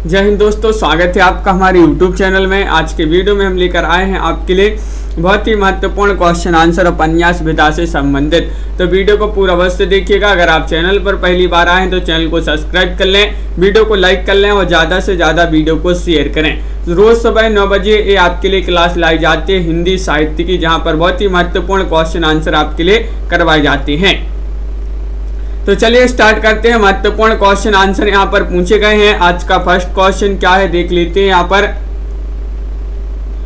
जय हिंद दोस्तों, स्वागत है आपका हमारे YouTube चैनल में। आज के वीडियो में हम लेकर आए हैं आपके लिए बहुत ही महत्वपूर्ण क्वेश्चन आंसर और उपन्यास विधा से संबंधित। तो वीडियो को पूरा अवश्य देखिएगा। अगर आप चैनल पर पहली बार आए हैं तो चैनल को सब्सक्राइब कर लें वीडियो को लाइक कर लें और ज़्यादा से ज़्यादा वीडियो को शेयर करें। रोज़ सुबह नौ बजे ये आपके लिए क्लास लाई जाती है हिंदी साहित्य की, जहाँ पर बहुत ही महत्वपूर्ण क्वेश्चन आंसर आपके लिए करवाए जाते हैं। तो चलिए स्टार्ट करते हैं। महत्वपूर्ण क्वेश्चन आंसर यहाँ पर पूछे गए हैं। आज का फ़र्स्ट क्वेश्चन क्या है? देख लेते हैं यहाँ पर।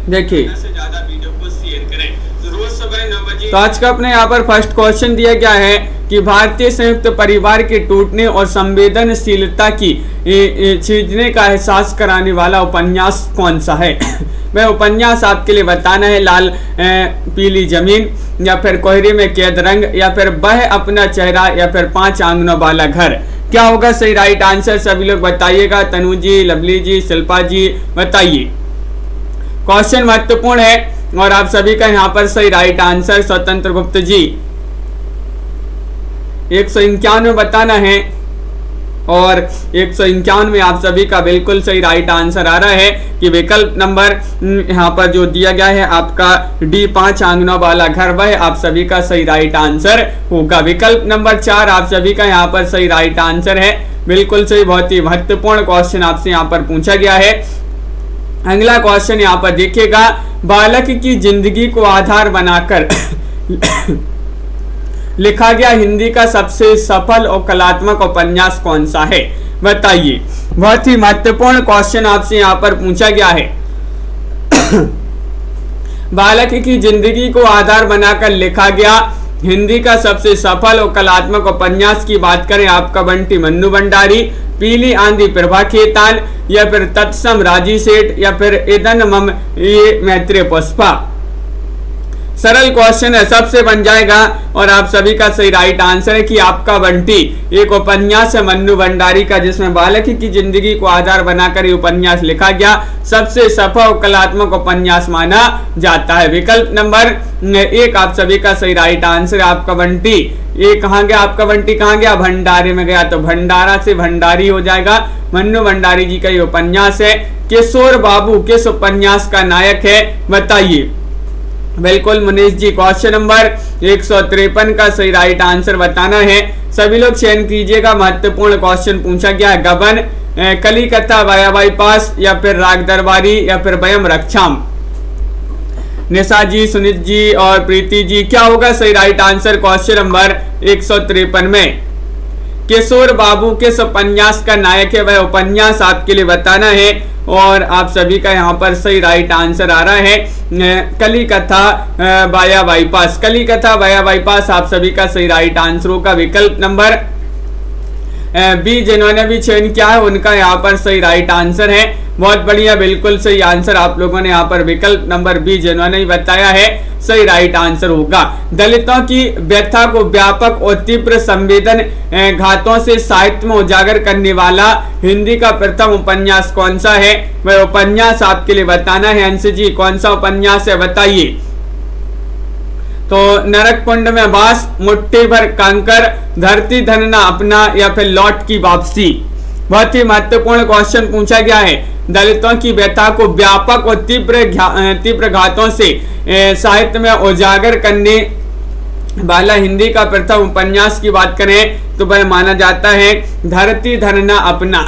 देखिए। तो आज का अपने यहाँ पर फ़र्स्ट क्वेश्चन दिया क्या है। कि भारतीय संयुक्त परिवार के टूटने और संवेदनशीलता की छीजने का एहसास कराने वाला उपन्यास कौन सा है? वह उपन्यास आपके लिए बताना है, लाल पीली ज़मीन, या फिर कोहरे में कैद रंग, या फिर बह अपना चेहरा, या फिर पाँच आंगनों वाला घर। क्या होगा, सही राइट आंसर सभी लोग बताइएगा। तनु जी लवली जी, शिल्पा जी, बताइए। क्वेश्चन महत्वपूर्ण है, और आप सभी का यहाँ पर सही राइट आंसर स्वतंत्र गुप्त जी। एक सौ इक्यानवे बताना है। और एक सौ इक्यानवे आप सभी का बिल्कुल सही राइट आंसर आ रहा है कि विकल्प नंबर यहाँ पर जो दिया गया है आपका डी पाँच आंगनों वाला घर, वह आप सभी का सही राइट आंसर होगा। विकल्प नंबर चार आप सभी का यहाँ पर सही राइट आंसर है। बिल्कुल सही, बहुत ही महत्वपूर्ण क्वेश्चन आपसे यहाँ पर पूछा गया है। अगला क्वेश्चन यहाँ पर देखिएगा। बालक की ज़िंदगी को आधार बनाकर लिखा गया हिंदी का सबसे सफल और कलात्मक उपन्यास कौन सा है? बताइए। बहुत ही महत्वपूर्ण क्वेश्चन आपसे यहाँ पर पूछा गया है। बालक की ज़िंदगी को आधार बनाकर लिखा गया हिंदी का सबसे सफल और कलात्मक उपन्यास की बात करें आपका बंटी मन्नू भंडारी, पीली आंधी प्रभा खेतान या फिर तत्सम राज़ी सेठ, या फिर इदन मम, ये मैत्रेय पुष्पा। सरल क्वेश्चन है, सबसे बन जाएगा और आप सभी का सही राइट आंसर है कि आपका बंटी, एक उपन्यास है मन्नू भंडारी का, जिसमें बालक की ज़िंदगी को आधार बनाकर उपन्यास लिखा गया। सबसे सफल कलात्मक उपन्यास माना जाता है। विकल्प नंबर एक, आप सभी का सही राइट आंसर है आपका बंटी। ये कहाँ गया? आपका बंटी कहाँ गया? भंडारे में गया। तो भंडारा से भंडारी हो जाएगा। मन्नू भंडारी जी का ये उपन्यास है। किशोर बाबू, किस उपन्यास का नायक है? बताइए। बिल्कुल, मनीष जी क्वेश्चन नंबर एक सौ तिरपन का सही राइट आंसर बताना है। सभी लोग चयन कीजिएगा, महत्वपूर्ण क्वेश्चन पूछा गया गबन कली कथा वायाबाई पास या फिर राग दरबारी या फिर वयम रक्षाम निशा जी, सुनीत जी और प्रीति जी, क्या होगा सही राइट आंसर क्वेश्चन नंबर एक सौ तिरपन में? किशोर बाबू किस उपन्यास का नायक है, वह उपन्यास आपके लिए बताना है। और आप सभी का यहाँ पर सही राइट आंसर आ रहा है। कली कथा बाया बाईपास कली कथा बाईपास आप सभी का सही राइट आंसरों का विकल्प नंबर बी जिन्होंने भी चयन किया है, उनका यहाँ पर सही राइट आंसर है। बहुत बढ़िया, बिल्कुल सही आंसर आप लोगों ने यहाँ पर विकल्प नंबर बी जिन्होंने बताया है, सही राइट आंसर होगा। दलितों की व्यथा को व्यापक और तीव्र संवेदन घातों से साहित्य में उजागर करने वाला हिंदी का प्रथम उपन्यास कौन सा है? वह उपन्यास आपके लिए बताना है अंश जी, कौन सा उपन्यास है, बताइए। तो नरक कुंड में बास, मुट्ठी भर कंकर, धरती धनना अपना या फिर लौट की वापसी। बहुत ही महत्वपूर्ण क्वेश्चन पूछा गया है। दलितों की व्यथा को व्यापक और तीव्र तीव्र घातों से साहित्य में उजागर करने वाला हिंदी का प्रथम उपन्यास की बात करें तो वह माना जाता है, धरती धरना अपना।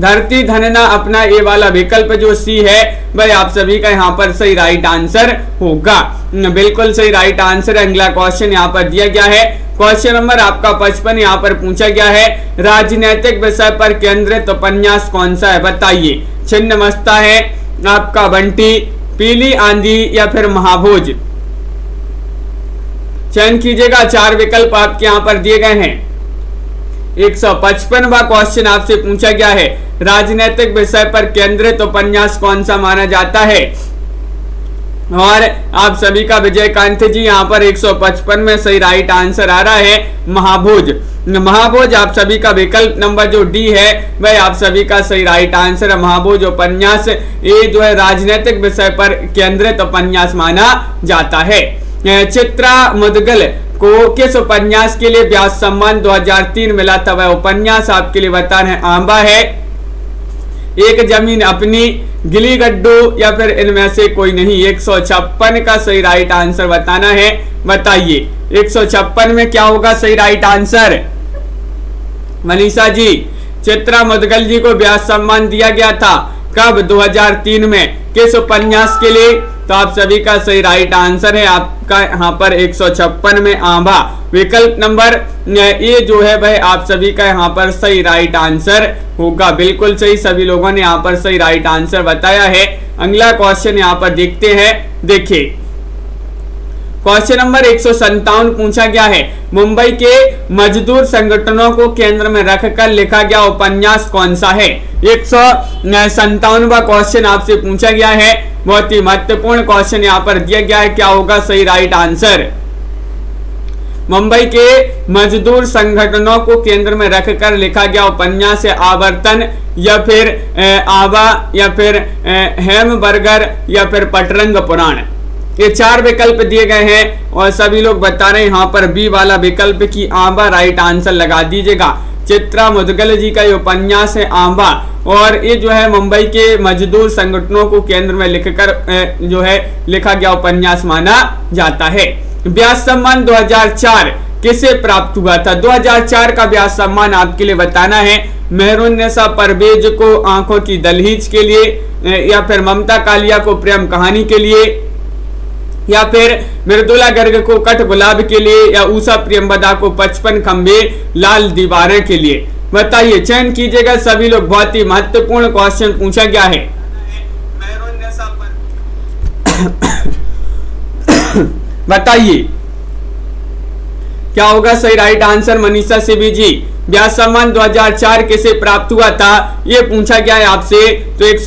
धरती धनना अपना ये वाला विकल्प जो सी है, भाई आप सभी का यहाँ पर सही राइट आंसर होगा। बिल्कुल सही राइट आंसर अगला क्वेश्चन यहाँ पर दिया गया है। क्वेश्चन नंबर आपका पचपन यहाँ पर पूछा गया है। राजनीतिक विषय पर केंद्रित उपन्यास कौन सा है, बताइए। छिन्न मस्ता है आपका बंटी, पीली आंधी या फिर महाभोज? चयन कीजिएगा। चार विकल्प आपके यहाँ पर दिए गए हैं। एक सौ पचपनवा क्वेश्चन आपसे पूछा गया है। राजनीतिक विषय पर केंद्रित उपन्यास कौन सा माना जाता है? और आप सभी का विजयकांत जी, यहाँ पर 155 में सही राइट आंसर आ रहा है, महाभोज। महाभोज, आप सभी का विकल्प नंबर जो डी है, वह आप सभी का सही राइट आंसर है। महाभोज उपन्यास, ये जो है राजनीतिक विषय पर केंद्रित उपन्यास माना जाता है। चित्रा मुदगल को किस उपन्यास के लिए व्यास सम्मान 2003 मिला था वह उपन्यास आपके लिए बता रहे आंबा है, एक ज़मीन अपनी, गिली गड्डू या फिर इनमें से कोई नहीं? एक का सही राइट आंसर बताना है। बताइए, एक सौ छप्पन में क्या होगा सही राइट आंसर मनीषा जी, चित्रा मुदगल जी को व्यास सम्मान दिया गया था। कब? 2003 में। किस उपन्यास के लिए तो आप सभी का सही राइट आंसर है। आपका यहाँ पर एक सौ छप्पन में आंबा। विकल्प नंबर ए जो है भाई, आप सभी का यहाँ पर सही राइट आंसर होगा। बिल्कुल सही, सभी लोगों ने यहाँ पर सही राइट आंसर बताया है। अगला क्वेश्चन यहाँ पर देखते हैं। देखिए क्वेश्चन नंबर एक पूछा गया है। मुंबई के मजदूर संगठनों को केंद्र में रखकर लिखा गया उपन्यास कौन सा है? एक सौ क्वेश्चन आपसे पूछा गया है। बहुत ही महत्वपूर्ण क्वेश्चन यहाँ पर दिया गया है। क्या होगा? सही राइट आंसर मुंबई के मजदूर संगठनों को केंद्र में रखकर लिखा गया उपन्यास आवर्तन, या फिर आवा, या फिर हेम बर्गर या फिर पटरंग पुराण। ये चार विकल्प दिए गए हैं और सभी लोग बता रहे हैं, यहाँ पर बी वाला विकल्प की आंबा राइट आंसर लगा दीजिएगा। चित्रा मुदगल जी का ये उपन्यास है आंबा। और ये जो है मुंबई के मजदूर संगठनों को केंद्र में लिखकर जो है लिखा गया उपन्यास माना जाता है। व्यास सम्मान 2004 किसे प्राप्त हुआ था? 2004 का व्यास सम्मान आपके लिए बताना है। मेहरून नेसा परवेज को आँखों की दलहीज के लिए या फिर ममता कालिया को प्रेम कहानी के लिए या फिर मृदुला गर्ग को कट गुलाब के लिए या ऊषा प्रियम्बदा को पचपन खंबे लाल दीवारें के लिए। बताइए, चयन कीजिएगा। सभी लोग बहुत ही महत्वपूर्ण क्वेश्चन पूछा गया है। बताइए, क्या होगा सही राइट आंसर मनीषा सिबी जी? ब्याज सम्मान 2004 किसे प्राप्त हुआ था, ये पूछा गया है आपसे तो एक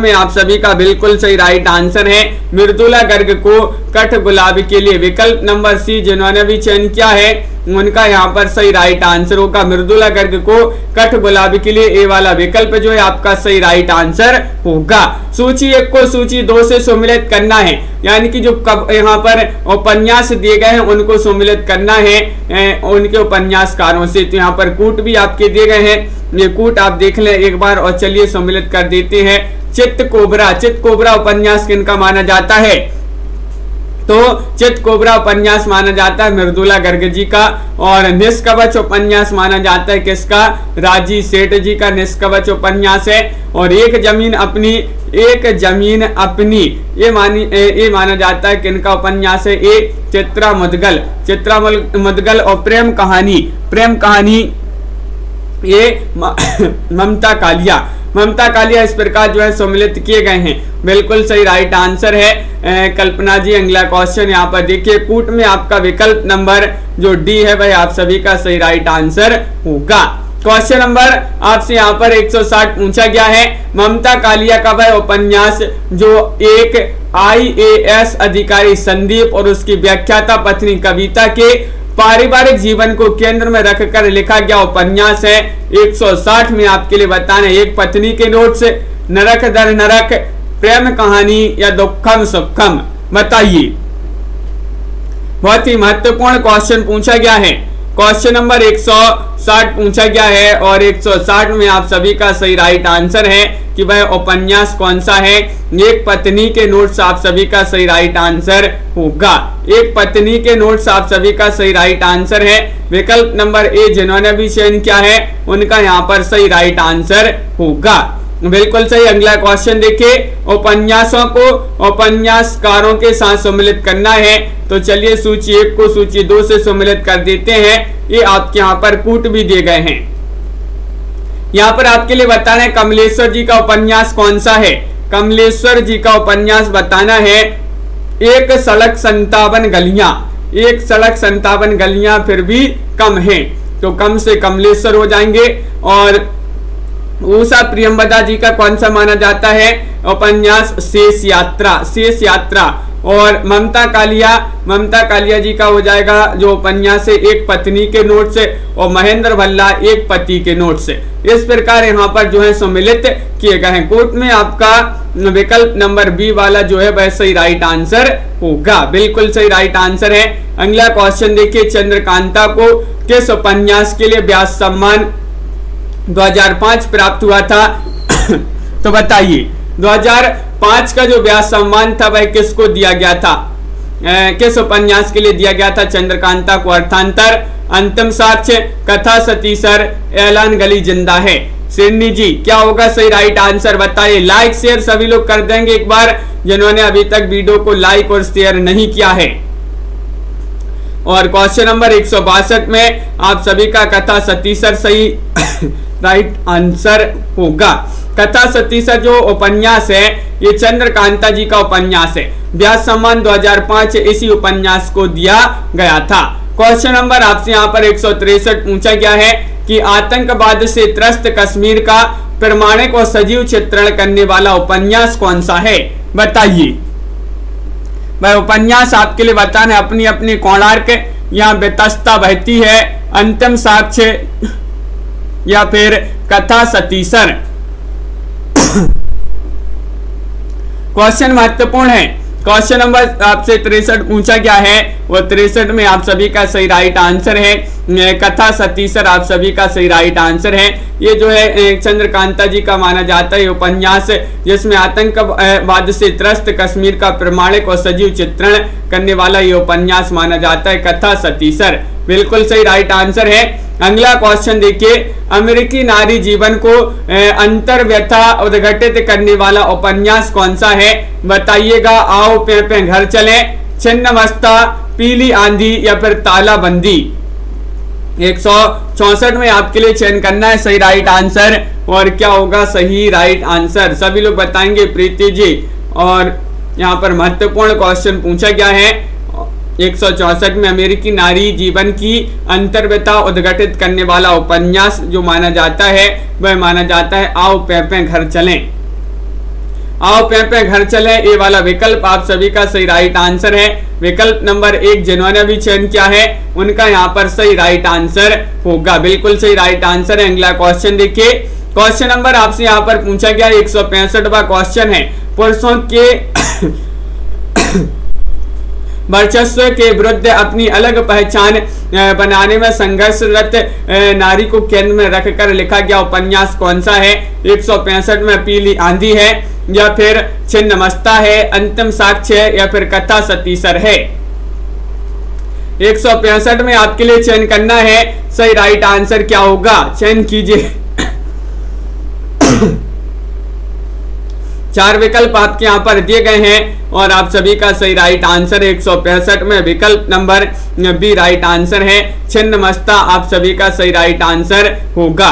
में आप सभी का बिल्कुल सही राइट आंसर है। मृदुला गर्ग को कठ गुलाबी के लिए विकल्प नंबर सी, जिन्होंने भी चयन किया है, उनका यहाँ पर सही राइट आंसर होगा। मृदुला गर्ग को कठ गुलाबी के लिए ए वाला विकल्प जो है, आपका सही राइट आंसर होगा। सूची एक को सूची दो से सम्मिलित करना है। यानी कि जो कब यहाँ पर उपन्यास दिए गए हैं, उनको सम्मिलित करना है। उनके उपन्यासकारों से तो यहाँ पर कूट भी आपके दिए गए हैं। ये कूट आप देख लें एक बार और चलिए सम्मिलित कर देते हैं। चित्त कोबरा चित्त कोबरा उपन्यास किनका माना जाता है? तो चित कोबरा उपन्यास माना जाता है मृदुला गर्ग जी का, और निष्कवच उपन्यास माना जाता है किसका? राज़ी सेठ जी का निष्कवच उपन्यास है, और एक ज़मीन अपनी, एक ज़मीन अपनी, ये मानी ये माना जाता है किनका उपन्यास है? ये चित्रा मुदगल। चित्रा मुदगल और प्रेम कहानी। प्रेम कहानी, ये ममता कालिया। ममता कालिया इस प्रकार जो है सम्मिलित किए गए हैं। बिल्कुल सही राइट आंसर है। ए, कल्पना जी अगला क्वेश्चन यहाँ पर देखिए। कूट में आपका विकल्प नंबर जो डी है वह आप सभी का सही राइट आंसर होगा। क्वेश्चन नंबर आपसे यहाँ पर 160 पूछा गया है। ममता कालिया का वह उपन्यास जो एक आईएएस अधिकारी संदीप और उसकी व्याख्याता पत्नी कविता के पारिवारिक जीवन को केंद्र में रखकर लिखा गया उपन्यास है। 160 में आपके लिए बताने एक पत्नी के नोट से, नरक दर नरक, प्रेम कहानी या दुखम सुखम, बताइए। बहुत ही महत्वपूर्ण क्वेश्चन पूछा गया है। क्वेश्चन नंबर 160 पूछा गया है और 160 में आप सभी का सही राइट आंसर है कि वह उपन्यास कौन सा है? एक पत्नी के नोट्स आप सभी का सही राइट आंसर होगा। एक पत्नी के नोट्स आप सभी का सही राइट आंसर है। विकल्प नंबर ए जिन्होंने भी चयन किया है, उनका यहाँ पर सही राइट आंसर होगा। बिल्कुल सही। अगला क्वेश्चन देखिए। उपन्यासों को उपन्यासकारों के साथ सम्मिलित करना है। तो चलिए सूची एक को सूची दो से सम्मिलित कर देते हैं। ये आपके यहाँ पर कूट भी दिए गए हैं। यहाँ पर आपके लिए बताना है, कमलेश्वर जी का उपन्यास कौन सा है? कमलेश्वर जी का उपन्यास बताना है। एक सड़क संतावन गलियाँ। एक सड़क संतावन गलियाँ फिर भी कम है। तो कम से कमलेश्वर हो जाएँगे। और ऊषा प्रियम्बदा जी का कौन सा माना जाता है? उपन्यास, शेष यात्रा शेष यात्रा। और ममता कालिया ममता कालिया जी का हो जाएगा जो उपन्यास से एक पत्नी के नोट से, और महेंद्र भल्ला, एक पति के नोट से। इस प्रकार यहाँ पर जो है सम्मिलित किए गए हैं। कोर्ट में आपका विकल्प नंबर बी वाला जो है, वह सही राइट आंसर होगा। बिल्कुल सही राइट आंसर है। अगला क्वेश्चन देखिए, चंद्रकांता को किस उपन्यास के लिए व्यास सम्मान 2005 प्राप्त हुआ था। तो बताइए 2005 का जो व्यास सम्मान था, वह किसको दिया गया था? किस उपन्यास के लिए दिया गया था? चंद्रकांता को अर्थांतर। अंतिम साक्ष्य, कथा सतीसर ऐलान गली ज़िंदा है। सिरनी जी, क्या होगा? सही राइट आंसर बताइए। लाइक शेयर सभी लोग कर देंगे एक बार, जिन्होंने अभी तक वीडियो को लाइक और शेयर नहीं किया है। और क्वेश्चन नंबर एक सौ बासठ में, आप सभी का कथा सतीसर सही राइट आंसर होगा। कथा सतीसर जो उपन्यास है ये चंद्रकांता जी का उपन्यास। है व्यास सम्मान 2005 इसी उपन्यास को दिया गया था। क्वेश्चन नंबर आपसे यहाँ पर एक पूछा गया है कि आतंकवाद से त्रस्त कश्मीर का प्रमाणिक और सजीव चित्रण करने वाला उपन्यास कौन सा है? बताइए। वह उपन्यास आपके लिए बताने अपनी अपनी कोणार्क यहाँ बेतस्ता बहती है। अंतिम साक्ष्य या फिर कथा सतीसर क्वेश्चन महत्वपूर्ण है। क्वेश्चन नंबर आपसे तिरसठ पूछा गया है। वो तिरसठ में आप सभी का सही राइट आंसर है। कथा सतीसर आप सभी का सही राइट आंसर है। ये जो है चंद्रकांता जी का माना जाता है उपन्यास, जिसमें आतंकवाद से त्रस्त कश्मीर का प्रमाणिक और सजीव चित्रण करने वाला ये उपन्यास माना जाता है कथा सतीसर बिल्कुल सही राइट आंसर है। अगला क्वेश्चन देखिए, अमेरिकी नारी जीवन को अंतर व्यथा उद्घटित करने वाला उपन्यास कौन सा है? बताइएगा। आओ पे पे घर चले। छिन्न मस्ता पीली आंधी या फिर तालाबंदी? एक सौ चौसठ में आपके लिए चयन करना है। सही राइट आंसर और क्या होगा? सही राइट आंसर सभी लोग बताएँगे। प्रीति जी, और यहाँ पर महत्वपूर्ण क्वेश्चन पूछा गया है। एक में अमेरिकी नारी जीवन की अंतर्व्यता उद्घटित करने वाला उपन्यास जो माना जाता है, वह माना जाता है, आओ पे घर चलें। आओ पे घर चले, ये वाला विकल्प आप सभी का सही राइट आंसर है। विकल्प नंबर एक जिन्होंने भी चयन किया है, उनका यहाँ पर सही राइट आंसर होगा। बिल्कुल सही राइट आंसर है। अगला क्वेश्चन देखिए। क्वेश्चन नंबर आपसे यहाँ पर पूछा गया, एक सौ क्वेश्चन है। पुरुषों के वर्चस्व के विरुद्ध अपनी अलग पहचान बनाने में संघर्षरत नारी को केंद्र में रखकर लिखा गया उपन्यास कौन सा है? एक सौ पैंसठ में पीली आंधी है, या फिर छिन्नमस्ता है, अंतिम साक्ष्य है, या फिर कथा सतीसर है? एक सौ पैंसठ में आपके लिए चयन करना है, सही राइट आंसर क्या होगा? चयन कीजिए। चार विकल्प आपके यहाँ पर दिए गए हैं और आप सभी का सही राइट आंसर एक में विकल्प नंबर बी राइट आंसर है। छिन्न मस्ता आप सभी का सही राइट आंसर होगा।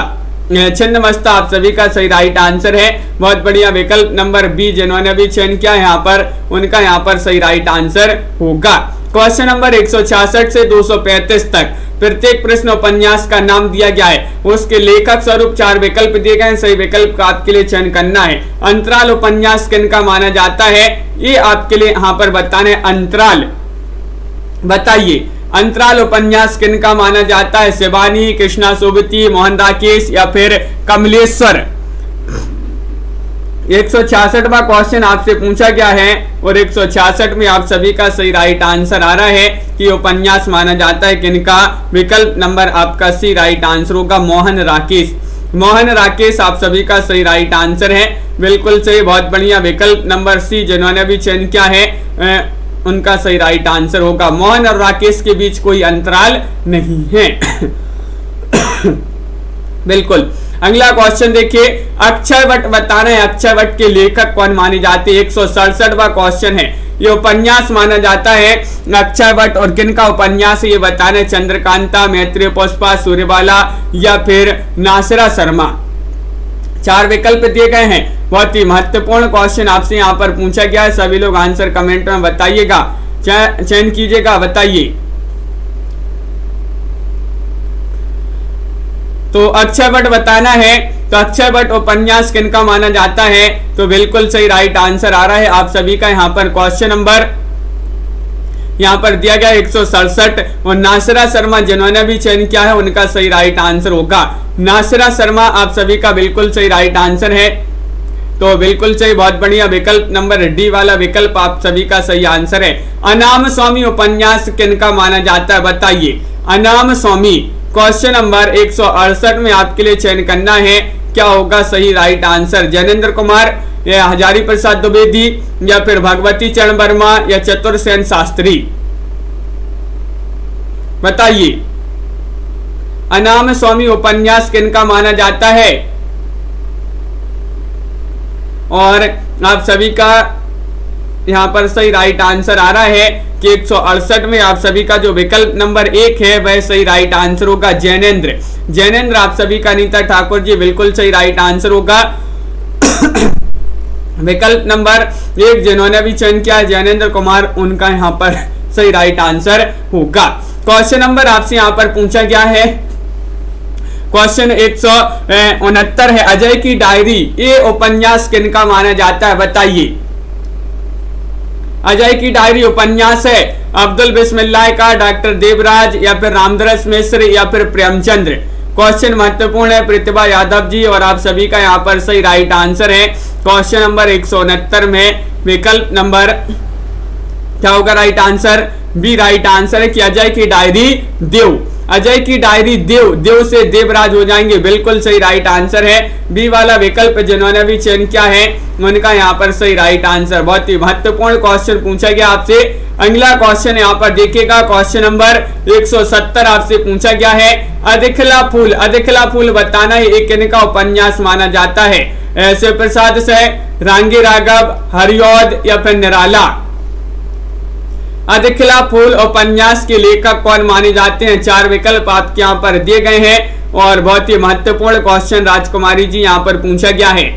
छिन्न मस्ता आप सभी का सही राइट आंसर है। बहुत बढ़िया विकल्प नंबर बी जिन्होंने भी चयन किया यहाँ पर, उनका यहाँ पर सही राइट आंसर होगा। क्वेश्चन नंबर एक सौ छियासठ से 235 तक। प्रत्येक प्रश्न उपन्यास का नाम दिया गया है। उसके लेखक स्वरूप चार विकल्प दिए गए सही विकल्प का आपके लिए चयन करना है। अंतराल उपन्यास किन का माना जाता है? ये आपके लिए यहाँ पर बताना है। अंतराल। बताइए। अंतराल उपन्यास किन का माना जाता है? शिवानी, कृष्णा सोबती मोहन राकेश या फिर कमलेश्वर? एक सौ क्वेश्चन आपसे पूछा गया है और एक सौ छियासठ में आप सभी का सही राइट आंसर आ रहा है कि उपन्यास माना जाता है किनका विकल्प नंबर आपका सी राइट आंसर होगा मोहन राकेश। मोहन राकेश आप सभी का सही राइट आंसर है। बिल्कुल सही बहुत बढ़िया। विकल्प नंबर सी जिन्होंने भी चयन किया है ए, उनका सही राइट आंसर होगा। मोहन और राकेश के बीच कोई अंतराल नहीं है। बिल्कुल। अगला क्वेश्चन देखिए, अक्षय वट बता रहे हैं, अक्षय वट के लेखक कौन माने जाते हैं? एक सौ क्वेश्चन है। ये उपन्यास माना जाता है। अक्षय वट और किन का उपन्यास ये बता रहे चंद्रकांता, मैत्री, पुष्पा सूर्यवाला या फिर नासरा शर्मा। चार विकल्प दिए गए हैं। बहुत ही महत्वपूर्ण क्वेश्चन आपसे यहाँ पर पूछा गया है। सभी लोग आंसर कमेंट में बताइएगा। चयन कीजिएगा, बताइए। तो अक्षय भट्ट बताना है तो अक्षय भट्ट उपन्यास किनका माना जाता है? तो बिल्कुल सही राइट आंसर आ रहा है। आप सभी का यहाँ पर क्वेश्चन नंबर यहाँ पर दिया गया एक और नासरा शर्मा, जिन्होंने भी चयन किया है, उनका सही राइट आंसर होगा। नासरा शर्मा, आप सभी का बिल्कुल सही राइट आंसर है। तो बिल्कुल सही, बहुत बढ़िया विकल्प नंबर डी वाला विकल्प आप सभी का सही आंसर है। अनाम स्वामी उपन्यास किन का माना जाता है? बताइए। अनाम स्वामी क्वेश्चन नंबर एक में आपके लिए चयन करना है। क्या होगा? सही राइट आंसर जैनेन्द्र कुमार, या हजारी प्रसाद द्विवेदी, या फिर भगवती चरण वर्मा, या चतुर सेन शास्त्री? बताइए। अनाम स्वामी उपन्यास किनका माना जाता है? और आप सभी का यहाँ पर सही राइट आंसर आ रहा है कि एक सौ अड़सठ में आप सभी का जो विकल्प नंबर एक है, वह सही राइट आंसर होगा जैनेन्द्र जैनेन्द्र आप सभी का नीता ठाकुर जी, बिल्कुल सही राइट आंसर होगा। विकल्प नंबर एक जिन्होंने भी चयन किया जैनेन्द्र कुमार, उनका यहाँ पर सही राइट आंसर होगा। क्वेश्चन नंबर आपसे यहाँ पर पूछा गया है। क्वेश्चन एक सौ उनहत्तर है। अजय की डायरी ये उपन्यास किन का माना जाता है, बताइए। अजय की डायरी उपन्यास है। अब्दुल बिस्मिल्लाह का डॉक्टर देवराज या फिर रामदरस मिश्र या फिर प्रेमचंद्र? क्वेश्चन महत्वपूर्ण है, प्रतिभा यादव जी, और आप सभी का यहाँ पर सही राइट आंसर है। क्वेश्चन नंबर एक सौ उनहत्तर में विकल्प नंबर क्या होगा right answer B right answer है कि अजय की डायरी देव। अजय की डायरी देव देव से देवराज हो जाएँगे। बिल्कुल सही राइट आंसर है। बी वाला विकल्प जिन्होंने भी चयन किया है, उनका यहाँ पर सही राइट आंसर बहुत ही महत्वपूर्ण क्वेश्चन पूछा गया आपसे। अगला क्वेश्चन यहाँ पर देखिएगा। क्वेश्चन नंबर 170 आपसे पूछा गया है। अधिकला फूल अधिकला फूल बताना है एक इनका उपन्यास माना जाता है। ऐसे प्रसाद से रांगी राघव हरियोद या फिर निराला। अधिकला फूल उपन्यास के लेखक कौन माने जाते हैं? चार विकल्प आपके यहाँ पर दिए गए हैं और बहुत ही महत्वपूर्ण क्वेश्चन राजकुमारी जी यहाँ पर पूछा गया है।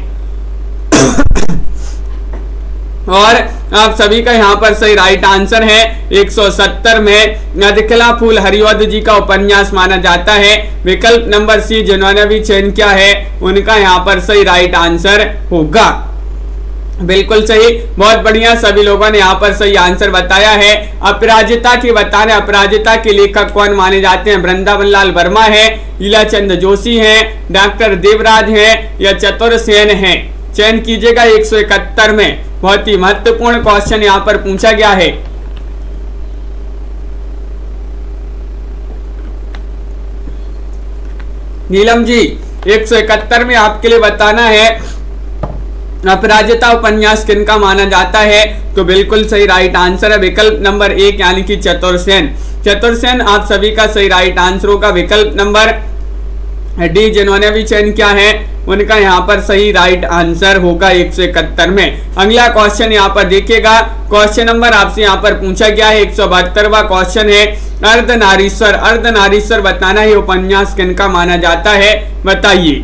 और आप सभी का यहाँ पर सही राइट आंसर है। 170 में अधिकला फूल हरिवद जी का उपन्यास माना जाता है। विकल्प नंबर सी, जिन्होंने भी चयन किया है, उनका यहाँ पर सही राइट आंसर होगा। बिल्कुल सही। बहुत बढ़िया, सभी लोगों ने यहाँ पर सही आंसर बताया है। अपराजिता की बता रहे अपराजिता के लेखक कौन माने जाते हैं? वृंदावन लाल वर्मा है लीला चंद जोशी है, डॉक्टर देवराज है, या चतुर सेन है? चयन कीजिएगा एक सौ इकहत्तर में। बहुत ही महत्वपूर्ण क्वेश्चन यहाँ पर पूछा गया है। नीलम जी, एक सौ इकहत्तर में आपके लिए बताना है। अपराजिता उपन्यास किनका माना जाता है तो बिल्कुल सही राइट आंसर है। विकल्प नंबर एक यानी कि चतुर्सेन। चतुर्सेन, आप सभी का सही राइट आंसर होगा। विकल्प नंबर डी, जिन्होंने भी चयन किया है, उनका यहाँ पर सही राइट आंसर होगा एक सौ इकहत्तर में। अगला क्वेश्चन यहाँ पर देखिएगा। क्वेश्चन नंबर आपसे यहाँ पर पूछा गया है, एक सौ बहत्तरवा क्वेश्चन है। अर्धनारीश्वर अर्धनारीश्वर बताना ही उपन्यास किनका माना जाता है। बताइए।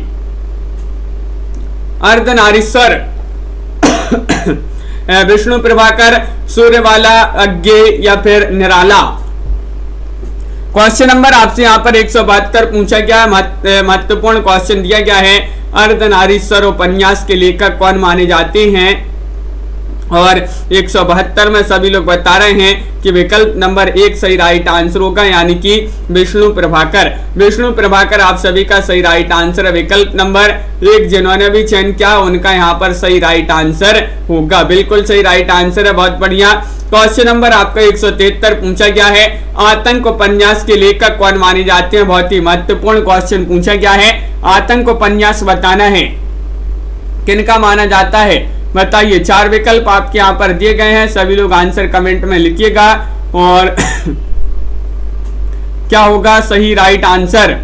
अर्धनारीश्वर विष्णु प्रभाकर, सूर्यवाला, अज्ञे या फिर निराला। क्वेश्चन नंबर आपसे यहाँ पर एक सौ बहत्तर पूछा गया महत्वपूर्ण क्वेश्चन दिया गया है। अर्धनारीश्वर उपन्यास के लेखक कौन माने जाते हैं? और एक सौ बहत्तर में सभी लोग बता रहे हैं कि विकल्प नंबर एक सही राइट आंसर होगा, यानी कि विष्णु प्रभाकर। विष्णु प्रभाकर, आप सभी का सही राइट आंसर है। विकल्प नंबर एक, जिन्होंने भी चयन किया, उनका यहाँ पर सही राइट आंसर होगा। बिल्कुल सही राइट आंसर है, बहुत बढ़िया। क्वेश्चन नंबर आपका एक पूछा गया है। आतंक उपन्यास के लेखक कौन माने जाते हैं? बहुत ही महत्वपूर्ण क्वेश्चन पूछा गया है। आतंक उपन्यास बताना है। किनका माना जाता है? बताइए, चार विकल्प आपके यहाँ पर दिए गए हैं, सभी लोग आंसर कमेंट में लिखिएगा और क्या होगा? सही, राइट आंसर।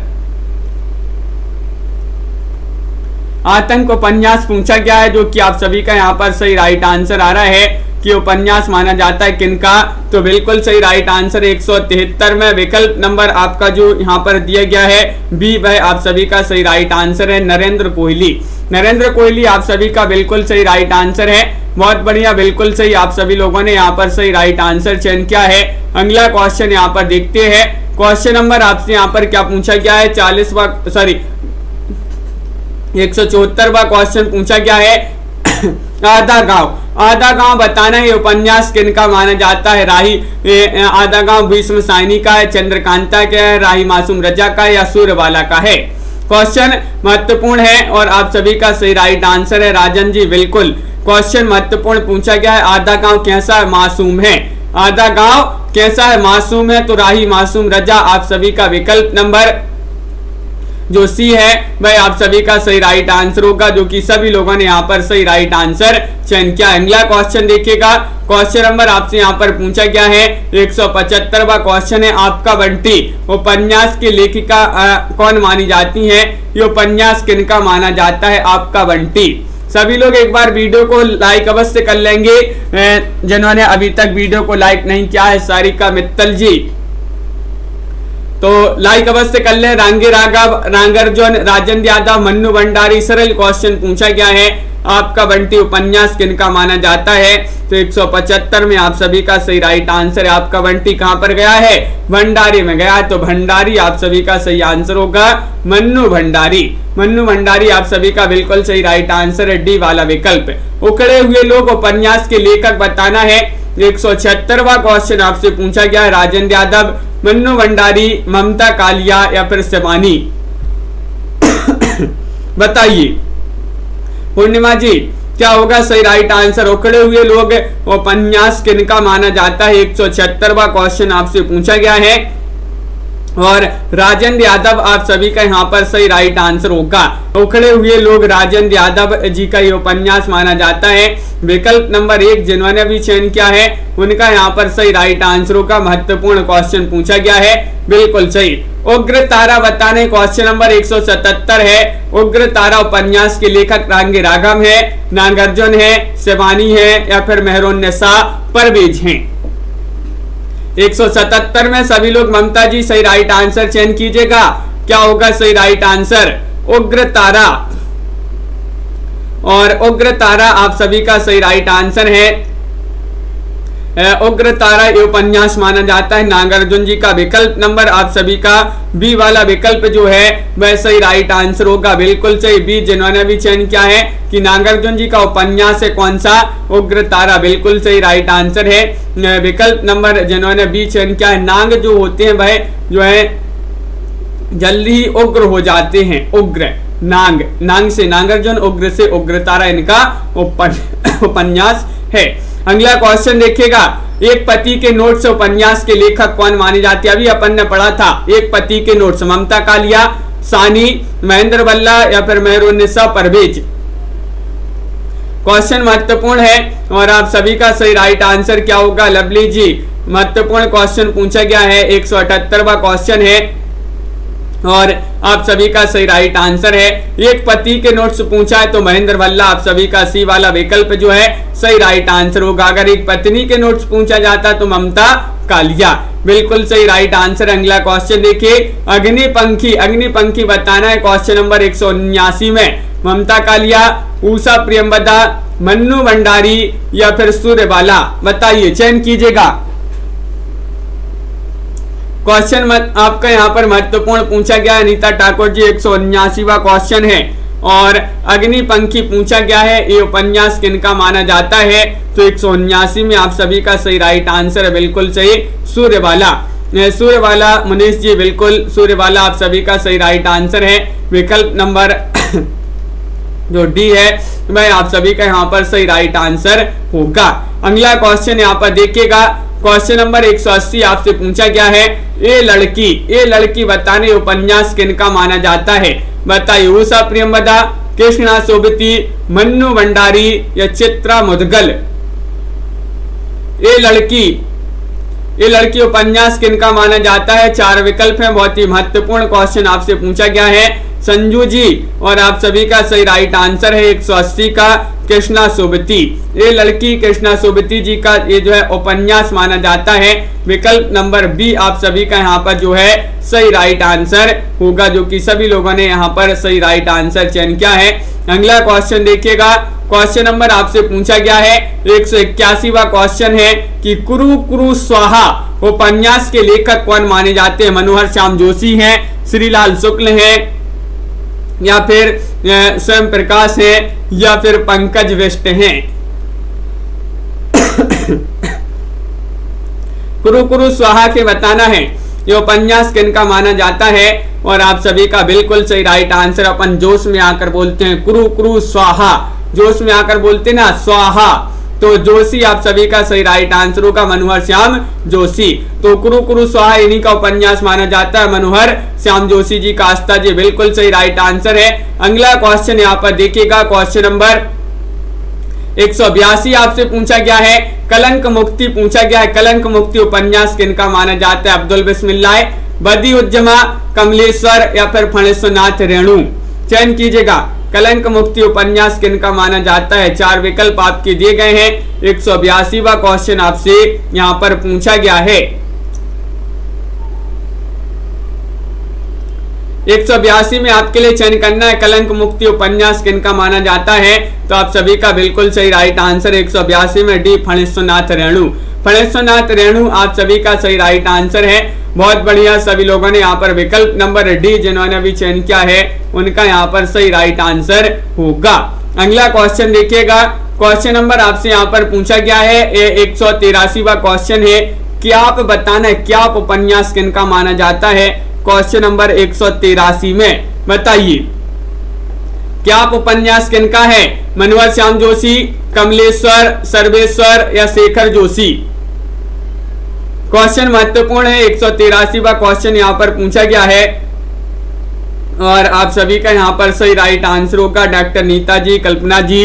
आतंक उपन्यास पूछा गया है, जो कि आप सभी का यहाँ पर सही, राइट आंसर आ रहा है कि उपन्यास माना जाता है किनका तो बिल्कुल सही, राइट आंसर एक सौ तिहत्तर में विकल्प नंबर आपका जो यहाँ पर दिया गया है, बी, वह आप सभी का सही, राइट आंसर है, नरेंद्र कोहली। नरेंद्र कोहली, आप सभी का बिल्कुल सही राइट आंसर है। बहुत बढ़िया, बिल्कुल सही। आप सभी लोगों ने यहाँ पर सही राइट आंसर चयन किया है। अगला क्वेश्चन यहाँ पर देखते हैं। क्वेश्चन नंबर आपसे यहाँ पर क्या पूछा गया है? चालीसवा सॉरी एक सौ क्वेश्चन पूछा गया है। आधा गाँव आधा गाँव बताना ये उपन्यास किन का माना जाता है? राही आधा गाँव भीष्म साइनी का है, चंद्रकांता का है, राही मासूम रजा का है या सूर्यवाला का है? क्वेश्चन महत्वपूर्ण है और आप सभी का सही राइट आंसर है। राजन जी, बिल्कुल। क्वेश्चन महत्वपूर्ण पूछा गया है। आधा गाँव कैसा है? मासूम है। आधा गाँव कैसा है? मासूम है तो राही मासूम रजा, आप सभी का विकल्प नंबर जो सी है, वह आप सभी का सही राइट आंसर होगा, जो कि सभी लोगों ने यहाँ पर सही राइट आंसर चयन किया अगला क्वेश्चन देखिएगा। क्वेश्चन नंबर आपसे यहाँ पर पूछा गया है। एक सौ क्वेश्चन है आपका बंटी। उपन्यास की लेखिका कौन मानी जाती है? ये उपन्यास किनका माना जाता है? आपका बंटी। सभी लोग एक बार वीडियो को लाइक अवश्य कर लेंगे। जिन्होंने अभी तक वीडियो को लाइक नहीं किया है, सारिका मित्तल जी। तो लाइक अवश्य कर ले रांगे राघव, रांगर्जन राजेंद्र यादव, मन्नू भंडारी, सरल क्वेश्चन पूछा गया है। आपका बंटी उपन्यास किन का माना जाता है? तो 175 में आप सभी का सही राइट आंसर है। आपका बंटी कहाँ पर गया है? भंडारी में गया तो भंडारी आप सभी का सही आंसर होगा। मन्नू भंडारी। मन्नू भंडारी आप सभी का बिल्कुल सही राइट आंसर है। डी वाला विकल्प। उखड़े हुए लोग उपन्यास के लेखक बताना है। एक सौ क्वेश्चन आपसे पूछा गया राजेंद्र यादव, मन्नू भंडारी, ममता कालिया या फिर सेवानी? बताइए। पूर्णिमा जी, क्या होगा? सही राइट आंसर उखड़े हुए लोग उपन्यास किनका माना जाता है? एक सौ क्वेश्चन आपसे पूछा गया है। और राजेंद्र यादव, आप सभी का यहाँ पर सही राइट आंसर होगा। उखड़े हुए लोग राजेंद्र यादव जी का ये उपन्यास माना जाता है। विकल्प नंबर एक, जिन्होंने भी चयन किया है, उनका यहाँ पर सही राइट आंसरों का महत्वपूर्ण क्वेश्चन पूछा गया है। बिल्कुल सही। उग्र तारा बताने क्वेश्चन नंबर 177 है। उग्र तारा उपन्यास के लेखक रांगे राघव है, नागार्जुन है, शिवानी है, या फिर मेहरून परवेज हैं। 177 में सभी लोग ममता जी, सही राइट आंसर चयन कीजिएगा। क्या होगा सही राइट आंसर उग्र तारा। और उग्र तारा आप सभी का सही राइट आंसर है। उग्र तारा ये उपन्यास माना जाता है। नागार्जुन जी का विकल्प नंबर आप सभी का बी वाला विकल्प जो है वह सही राइट आंसर होगा। बिल्कुल सही। बी जिन्होंने भी चयन किया है कि नागार्जुन जी का उपन्यास है कौन सा? उग्र तारा। बिल्कुल सही राइट आंसर है। विकल्प नंबर जिन्होंने बी चयन किया है, नांग जो होते हैं, वह जो है, जल्दी ही उग्र हो जाते हैं। उग्र। नांग। नांग से नागार्जुन, उग्र से उग्र तारा इनका उपन्यास है। अगला क्वेश्चन देखिएगा। एक पति के नोट से उपन्यास के लेखक कौन माने जाते हैं? अभी अपन ने पढ़ा था, एक पति के नोट से ममता कालिया, सानी, महेंद्र बल्ला या फिर मेहरुन्निसा परवेज क्वेश्चन महत्वपूर्ण है और आप सभी का सही राइट आंसर क्या होगा? लवली जी, महत्वपूर्ण क्वेश्चन पूछा गया है, एक सौ क्वेश्चन है। और आप सभी का सही राइट आंसर है। एक पति के नोट्स पूछा है तो महेंद्र भल्ला आप सभी का सी वाला विकल्प जो है, सही राइट आंसर होगा। अगर एक पत्नी के नोट्स पूछा जाता तो ममता कालिया। बिल्कुल सही राइट आंसर अगला क्वेश्चन देखिए। अग्निपंखी अग्निपंखी बताना है क्वेश्चन नंबर एक में। ममता कालिया, ऊषा प्रियम्बदा मन्नू भंडारी या फिर सूर्यबाला? बताइए, चयन कीजिएगा। क्वेश्चन आपका यहाँ पर महत्वपूर्ण पूछा गया है। नीता ठाकुर जी, एक सौ क्वेश्चन है। और अग्निपंखी पूछा गया है, ये उपन्यास किनका माना जाता है? तो एक में आप सभी का सही राइट आंसर है, बिल्कुल सही। सूर्यवाला। सूर्यवाला, मनीष जी, बिल्कुल सूर्यवाला, आप सभी का सही राइट आंसर है। विकल्प नंबर जो डी है, वह आप सभी का यहाँ पर सही राइट आंसर होगा। अगला क्वेश्चन यहाँ पर देखिएगा। क्वेश्चन नंबर 180 आपसे पूछा गया है। ये लड़की ये लड़की बताने उपन्यास किनका माना जाता है? बताइए उषा प्रियमदा कृष्णा सोबती, मन्नू भंडारी या चित्रा मुदगल? ये लड़की ये लड़की उपन्यास किनका माना जाता है? चार विकल्प हैं, बहुत ही महत्वपूर्ण क्वेश्चन आपसे पूछा गया है। संजू जी, और आप सभी का सही राइट आंसर है 180 का। कृष्णा सुबती। ये लड़की कृष्णा सुबती जी का ये जो है उपन्यास माना जाता है। विकल्प नंबर बी आप सभी का यहाँ पर जो है सही राइट आंसर होगा, जो कि सभी लोगों ने यहाँ पर सही राइट आंसर चयन किया है। अगला क्वेश्चन देखिएगा। क्वेश्चन नंबर आपसे पूछा गया है। एक सौ इक्यासीवा क्वेश्चन है कि कुरु कुरु स्वाहा उपन्यास के लेखक कौन माने जाते हैं? मनोहर श्याम जोशी हैं, श्रीलाल शुक्ल हैं, या फिर स्वयं प्रकाश है या फिर पंकज विष्ट हैं। कुरु कुरु स्वाहा के बताना है। ये उपन्यास किन का माना जाता है? और आप सभी का बिल्कुल सही राइट आंसर अपन जोश में आकर बोलते हैं, कुरु कुरु स्वाहा। जोश में आकर बोलते हैं ना, स्वाहा। तो जोशी, आप सभी का सही राइट आंसर होगा मनोहर श्याम जोशी। तो कुरु कुरु स्वाहा, इन्हीं का उपन्यास माना जाता है मनोहर श्याम जोशी जी का आस्था जी, बिल्कुल सही राइट आंसर है। अगला क्वेश्चन यहाँ पर देखिएगा क्वेश्चन नंबर एक सौ बयासी आपसे पूछा गया है, कलंक मुक्ति पूछा गया है। कलंक मुक्ति उपन्यास किनका माना जाता है? अब्दुल बिस्मिल्लाह, बदी उज्जमा कमलेश्वर या फिर फणेश्वरनाथ रेणु। चयन कीजिएगा। कलंक मुक्ति उपन्यास किनका माना जाता है। चार विकल्प आपके दिए गए हैं। एक सौ बयासीवा क्वेश्चन आपसे यहाँ पर पूछा गया है। एक सौ बयासी में आपके लिए चयन करना है। कलंक मुक्ति उपन्यास किनका माना जाता है। तो आप सभी का बिल्कुल सही राइट आंसर एक सौ बयासी में डी फणेश्वरनाथ रेणु। फणेश्वरनाथ रेणु, आप सभी का सही राइट आंसर है। बहुत बढ़िया, सभी लोगों ने यहाँ पर विकल्प नंबर डी जिन्होंने अभी चयन किया है, उनका यहाँ पर सही राइट आंसर होगा। अगला क्वेश्चन देखिएगा। क्वेश्चन नंबर आपसे यहाँ पर पूछा गया है एक सौ क्वेश्चन है। क्या आप बताना है, क्या उपन्यास किनका माना जाता है? क्वेश्चन नंबर एक में। बताइए। क्या उपन्यास किनका है? मनोहर श्याम जोशी, कमलेश्वर, सर्वेश्वर या शेखर जोशी? क्वेश्चन महत्वपूर्ण है, एक सौ क्वेश्चन यहाँ पर पूछा गया है। और आप सभी का यहाँ पर सही राइट आंसर होगा डॉक्टर नीता जी, कल्पना जी।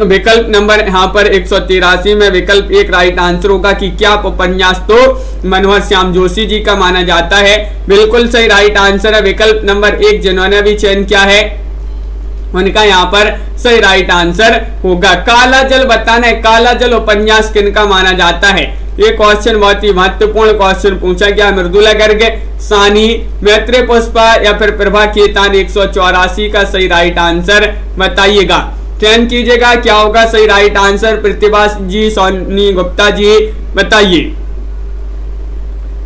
विकल्प नंबर यहाँ पर एक सौ तिरासी में विकल्प एक राइट आंसर होगा कि क्या उपन्यास तो मनोहर श्याम जोशी जी का माना जाता है। बिल्कुल सही राइट आंसर है। विकल्प नंबर एक जिन्होंने भी चयन किया है? उनका यहाँ पर सही राइट आंसर होगा। काला जल बताना है। काला जल उपन्यास किनका माना जाता है? ये क्वेश्चन बहुत ही महत्वपूर्ण क्वेश्चन पूछा गया। मृदुला गर्ग सानी, मैत्री पुष्पा या फिर प्रभा केतान एक का सही राइट आंसर बताइएगा। चयन कीजिएगा, क्या होगा सही राइट आंसर प्रतिभा जी, सोनी गुप्ता जी, बताइए।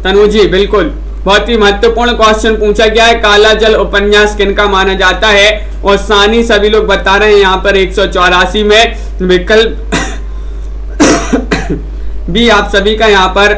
तनु जी, बिल्कुल। बहुत ही महत्वपूर्ण क्वेश्चन पूछा गया है। काला जल उपन्यास किनका माना जाता है? और सानी सभी लोग बता रहे हैं, यहाँ पर एक सौ चौरासी में विकल्प। बी आप सभी का यहाँ पर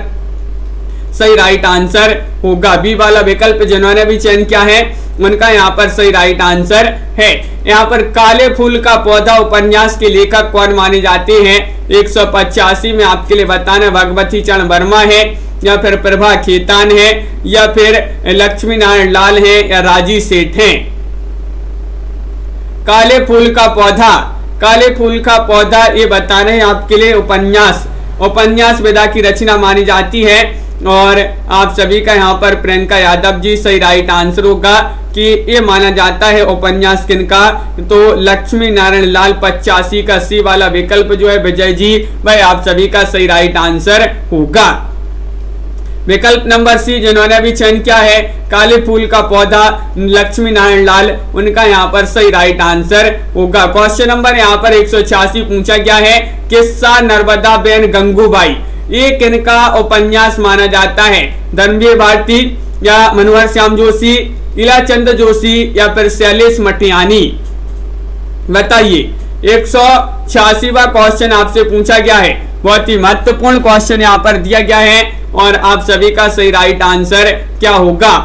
सही राइट आंसर होगा। बी वाला विकल्प जिन्होंने भी चयन किया है, उनका यहाँ पर सही राइट आंसर है। यहाँ पर काले फूल का पौधा उपन्यास के लेखक कौन माने जाते हैं? एक सौ पचासी में आपके लिए बताना भगवती चरण वर्मा है, या फिर प्रभा खेतान है, या फिर लक्ष्मी नारायण लाल है, या राज़ी सेठ है। काले फूल का पौधा, काले फूल का पौधा ये बताना है आपके लिए उपन्यास। उपन्यास वेदा की रचना मानी जाती है। और आप सभी का यहाँ पर प्रियंका यादव जी, सही राइट आंसर होगा कि ये माना जाता है उपन्यास किन का तो लक्ष्मी नारायण लाल पचासी का सी वाला विकल्प जो है विजय जी भाई आप सभी का सही राइट आंसर होगा। विकल्प नंबर सी, जिन्होंने भी चयन किया है, काले फूल का पौधा लक्ष्मी नारायण लाल, उनका यहाँ पर सही राइट आंसर होगा। क्वेश्चन नंबर यहाँ पर एक सौ छियासी पूछा गया है, किस्सा नर्मदा बेन गंगूबाई। ये किनका उपन्यास माना जाता है? धर्मवीर भारती या मनोहर श्याम जोशी इला चंद जोशी या फिर शैलेश मटियानी? बताइए। एक सौ छियासीवा क्वेश्चन आपसे पूछा गया है। बहुत ही महत्वपूर्ण क्वेश्चन यहाँ पर दिया गया है और आप सभी का सही राइट आंसर क्या होगा?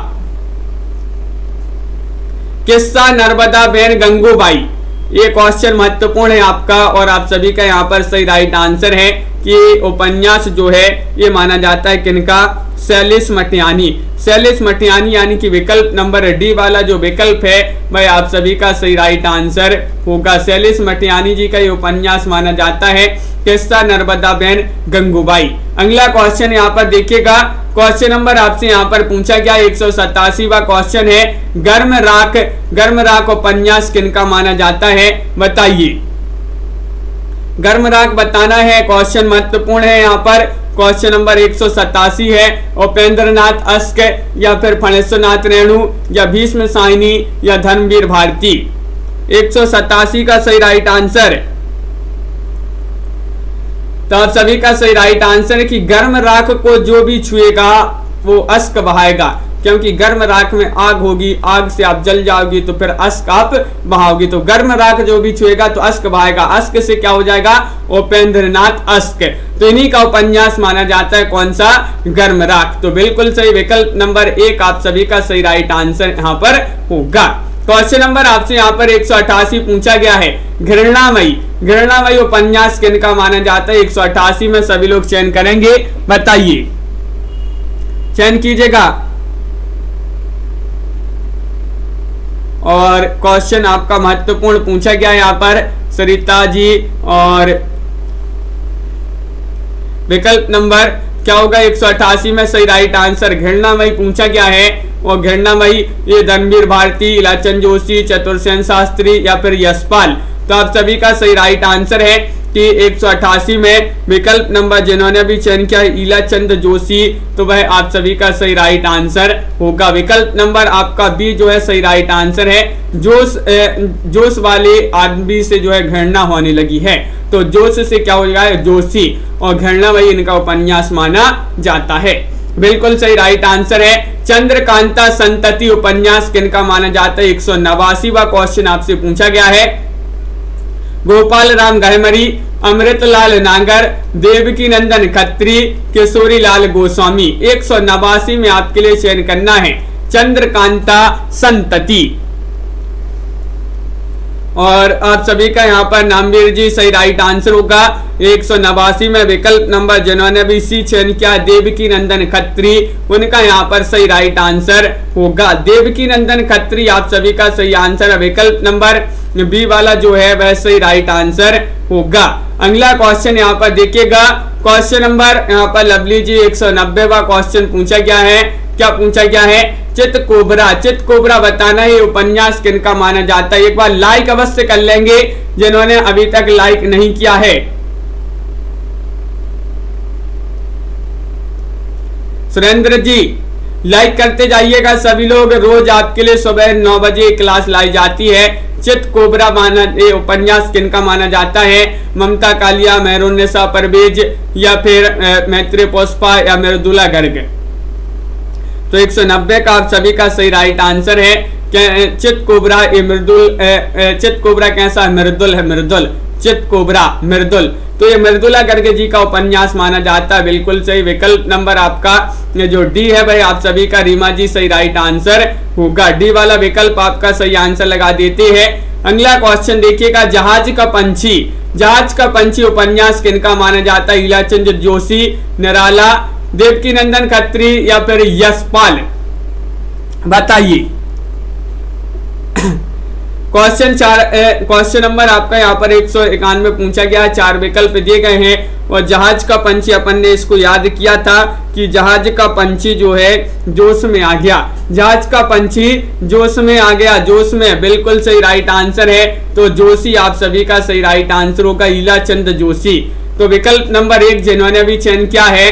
किस्सा नर्मदा बेन गंगूबाई। ये क्वेश्चन महत्वपूर्ण है आपका और आप सभी का यहाँ पर सही राइट आंसर है कि उपन्यास जो है ये माना जाता है किनका? सैलिस मटियानी। सैलिस मटियानी यानी कि विकल्प नंबर डी वाला जो विकल्प है भाई आप सभी का सही राइट आंसर होगा। सैलिस मटियानी जी का ये उपन्यास माना जाता है, किस्सा नर्मदा बेन गंगूबाई। अगला क्वेश्चन यहाँ पर देखिएगा। क्वेश्चन नंबर आपसे यहाँ पर पूछा गया, एक सौ क्वेश्चन है। गर्म राख गर्म राख उपन्यास किनका माना जाता है, बताइए। गर्म राख बताना है क्वेश्चन महत्वपूर्ण है यहाँ पर। क्वेश्चन नंबर एक सौ सतासी है। उपेंद्र नाथ अस्क या फिर फणेश्वर नाथ रेणु या भीष्म साइनी या धर्मवीर भारती? एक सौ सतासी का सही राइट आंसर तो आप सभी का सही राइट आंसर है कि गर्म राख को जो भी छुएगा, वो अस्क बहाएगा। क्योंकि गर्म राख में आग होगी, आग से आप जल जाओगी तो फिर अस्क आप बहाओगी। तो गर्म राख जो भी छुएगा तो अस्क बहाएगा। अस्क से क्या हो जाएगा? उपेंद्रनाथ अस्क तो इन्हीं का उपन्यास माना जाता है कौन सा? गर्म राख। तो बिल्कुल सही विकल्प नंबर एक आप सभी का सही राइट आंसर यहाँ पर होगा। क्वेश्चन नंबर आपसे यहाँ पर एक सौ अट्ठासी पूछा गया है। घृणामयी। घृणामयी उपन्यास किन का माना जाता है? एक सौ अट्ठासी में सभी लोग चयन करेंगे। बताइए। चयन कीजिएगा। और क्वेश्चन आपका महत्वपूर्ण पूछा गया यहाँ पर, सरिता जी, और विकल्प नंबर क्या होगा? एक सौ अठासी में सही राइट आंसर घृणामयी पूछा गया है। और घृणामयी, ये धनबीर भारती इलाचंद जोशी चतुर्सेन शास्त्री या फिर यशपाल। तो आप सभी का सही राइट आंसर है। कि एक में विकल्प नंबर जिन्होंने भी चयन किया ईला चंद जोशी तो वह आप सभी का सही राइट आंसर होगा। विकल्प नंबर आपका बी जो है, सही राइट आंसर है। जोश जोश वाले आदमी से जो है, घृणा होने लगी है। तो जोश से क्या हो जाएगा? जोशी। और घृणा वही इनका उपन्यास माना जाता है। बिल्कुल सही राइट आंसर है। चंद्रकांता संतति उपन्यास किनका माना जाता है? एक सौ नवासीवा क्वेश्चन आपसे पूछा गया है। गोपाल राम गहमरी अमृतलाल नागर, देवकी नंदन खत्री, किशोरी लाल गोस्वामी। एक सौ नवासी में आपके लिए चयन करना है। चंद्रकांता संतति। और आप सभी का यहाँ पर नामवीर जी सही राइट आंसर होगा। एक सौ नवासी में विकल्प नंबर जिन्होंने भी सी चयन किया, देवकी नंदन खत्री, उनका यहाँ पर सही राइट आंसर होगा। देवकी नंदन खत्री, आप सभी का सही आंसर है। विकल्प नंबर बी वाला जो है वह सही राइट आंसर होगा। अगला क्वेश्चन यहाँ पर देखिएगा। क्वेश्चन नंबर यहाँ पर लवली जी एक सौ नब्बे क्वेश्चन पूछा गया है। क्या पूछा गया है? चित कोबरा। चित कोबरा बताना ही उपन्यास किनका माना जाता है? एक बार लाइक अवश्य कर लेंगे, जिन्होंने अभी तक लाइक नहीं किया है। सुरेंद्र जी लाइक करते जाइएगा सभी लोग। रोज आपके लिए सुबह नौ बजे क्लास लाई जाती है। चित कोबरा माना, ये उपन्यास किनका माना जाता है? ममता कालिया मेहरुनिसा परवेज या फिर मैत्री पुष्पा या मृदुला गर्ग। तो 190 का आप सभी का सही राइट आंसर है चित कोबरा मृदुल चित कोबरा कैसा है? मृदुल है मृदुल। चित कोबरा, मृदुल। तो ये मृदुला गर्ग जी का उपन्यास माना जाता है। बिल्कुल सही विकल्प नंबर आपका जो डी है भाई, आप सभी का रीमा जी सही राइट आंसर होगा। डी वाला विकल्प आपका सही आंसर लगा देते हैं। अगला क्वेश्चन देखिएगा, जहाज़ का पंछी। जहाज़ का पंछी उपन्यास किनका माना जाता है? इलाचंद जोशी, निराला देवकी नंदन खत्री या फिर यशपाल? बताइए। क्वेश्चन चार क्वेश्चन नंबर आपका यहाँ पर एक सौ इक्यानवे पूछा गया। चार विकल्प दिए गए हैं और जहाज़ का पंछी अपन ने इसको याद किया था कि जहाज़ का पंछी जो है, जोश में आ गया। जहाज़ का पंछी जोश में आ गया। जोश में बिल्कुल सही राइट आंसर है। तो जोशी, आप सभी का सही राइट आंसर होगा। ईला चंद जोशी। तो विकल्प नंबर एक जिन्होंने भी चयन किया है,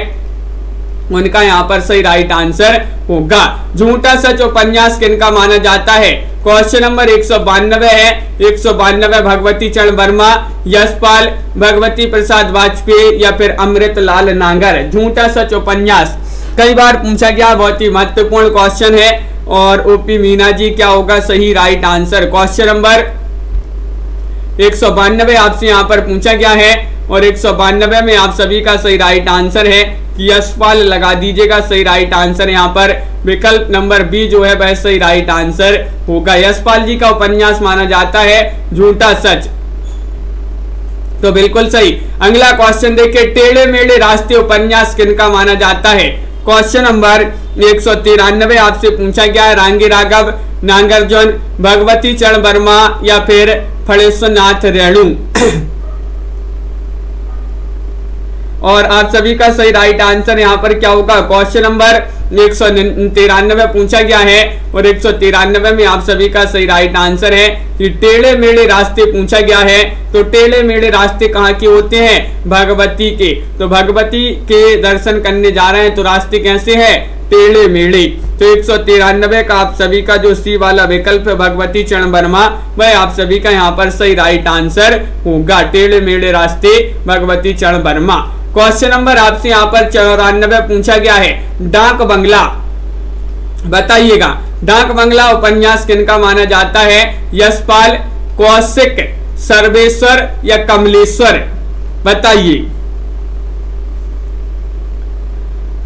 उनका यहाँ पर सही राइट आंसर होगा। झूठा सच उपन्यास किनका माना जाता है? क्वेश्चन नंबर एक सौ बानवे है। एक सौ बानवे भगवती चरण वर्मा यशपाल भगवती प्रसाद वाजपेयी या फिर अमृत लाल नागर। झूठा सच उपन्यास। कई बार पूछा गया, बहुत ही महत्वपूर्ण क्वेश्चन है और ओपी मीना जी, क्या होगा सही राइट आंसर क्वेश्चन नंबर एक सौ बानवे आपसे यहाँ पर पूछा गया है और एक सौ बानवे में आप सभी का सही राइट आंसर है यशपाल लगा दीजिएगा सही राइट आंसर यहाँ पर। विकल्प नंबर बी जो है वह सही राइट आंसर होगा। यशपाल जी का उपन्यास माना जाता है झूठा सच। तो बिल्कुल सही। अगला क्वेश्चन देखिए, टेढ़े मेढ़े राष्ट्रीय उपन्यास किनका माना जाता है? क्वेश्चन नंबर एक सौ तिरानवे आपसे पूछा गया है। रांगी राघव, नागार्जुन, भगवती चरण वर्मा या फिर फणेश्वर नाथ रेणु। और आप सभी का सही राइट आंसर यहाँ पर क्या होगा? क्वेश्चन नंबर एक सौ तिरानवे पूछा गया है और एक सौ तिरानवे में आप सभी का सही राइट आंसर है। कि टेढ़े मेढ़े रास्ते पूछा गया है। तो टेढ़े मेढ़े रास्ते कहाँ के होते हैं? भगवती के। तो भगवती के दर्शन करने जा रहे हैं तो रास्ते कैसे है? टेढ़े मेढ़े तो एक सौ तिरानवे का आप सभी का जो सी वाला विकल्प है, भगवती चरण वर्मा, वह आप सभी का यहाँ पर सही राइट आंसर होगा। टेढ़े मेढ़े रास्ते, भगवती चरण वर्मा। क्वेश्चन नंबर आपसे यहाँ पर चौरानबे पूछा गया है। डाक बंगला। बताइएगा। डाक बंगला उपन्यास किनका माना जाता है? यशपाल कौशिक, सर्वेश्वर या कमलेश्वर? बताइए।